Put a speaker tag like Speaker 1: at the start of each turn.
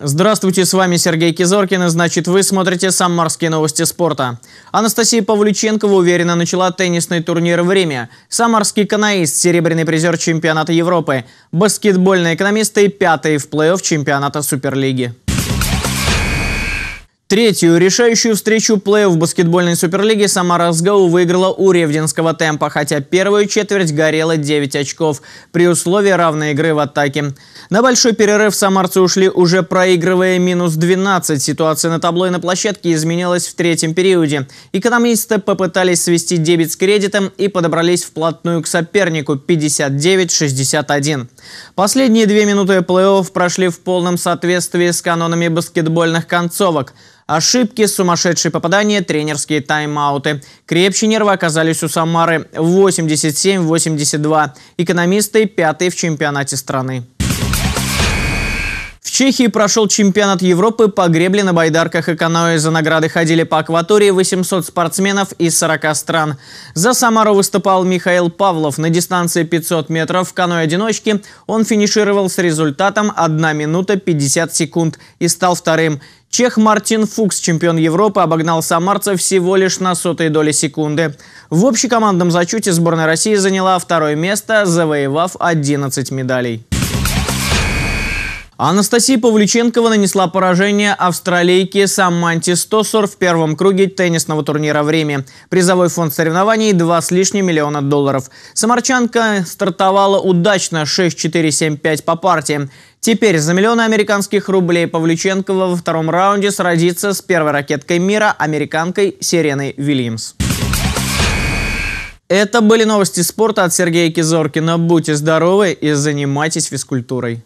Speaker 1: Здравствуйте, с вами Сергей Кизоркин, и значит вы смотрите «Самарские новости спорта». Анастасия Павлюченкова уверенно начала теннисный турнир в Риме. Самарский каноист, серебряный призер чемпионата Европы. Баскетбольные экономисты – пятый в плей-офф чемпионата Суперлиги. Третью решающую встречу плей-офф баскетбольной суперлиги Самара СГУ выиграла у Ревдинского темпа, хотя первую четверть горела 9 очков при условии равной игры в атаке. На большой перерыв самарцы ушли уже проигрывая минус 12. Ситуация на табло и на площадке изменилась в третьем периоде. Экономисты попытались свести дебет с кредитом и подобрались вплотную к сопернику 59-61. Последние две минуты плей-офф прошли в полном соответствии с канонами баскетбольных концовок – Ошибки, сумасшедшие попадания, тренерские тайм-ауты. Крепче нервы оказались у Самары 87-82. Экономисты пятые в чемпионате страны. Чехии прошел чемпионат Европы по гребле на байдарках и каноэ. За награды ходили по акватории 800 спортсменов из 40 стран. За Самару выступал Михаил Павлов. На дистанции 500 метров в каноэ-одиночке он финишировал с результатом 1 минута 50 секунд и стал вторым. Чех Мартин Фукс, чемпион Европы, обогнал самарца всего лишь на сотой доли секунды. В общекомандном зачете сборная России заняла второе место, завоевав 11 медалей. Анастасия Павлюченкова нанесла поражение австралийке Саманте Стосор в первом круге теннисного турнира в Риме. Призовой фонд соревнований – 2 с лишним миллиона долларов. Самарчанка стартовала удачно 6-4-7-5 по партии. Теперь за миллионы американских рублей Павлюченкова во втором раунде сразится с первой ракеткой мира, американкой Сиреной Вильямс. Это были новости спорта от Сергея Кизоркина. Будьте здоровы и занимайтесь физкультурой.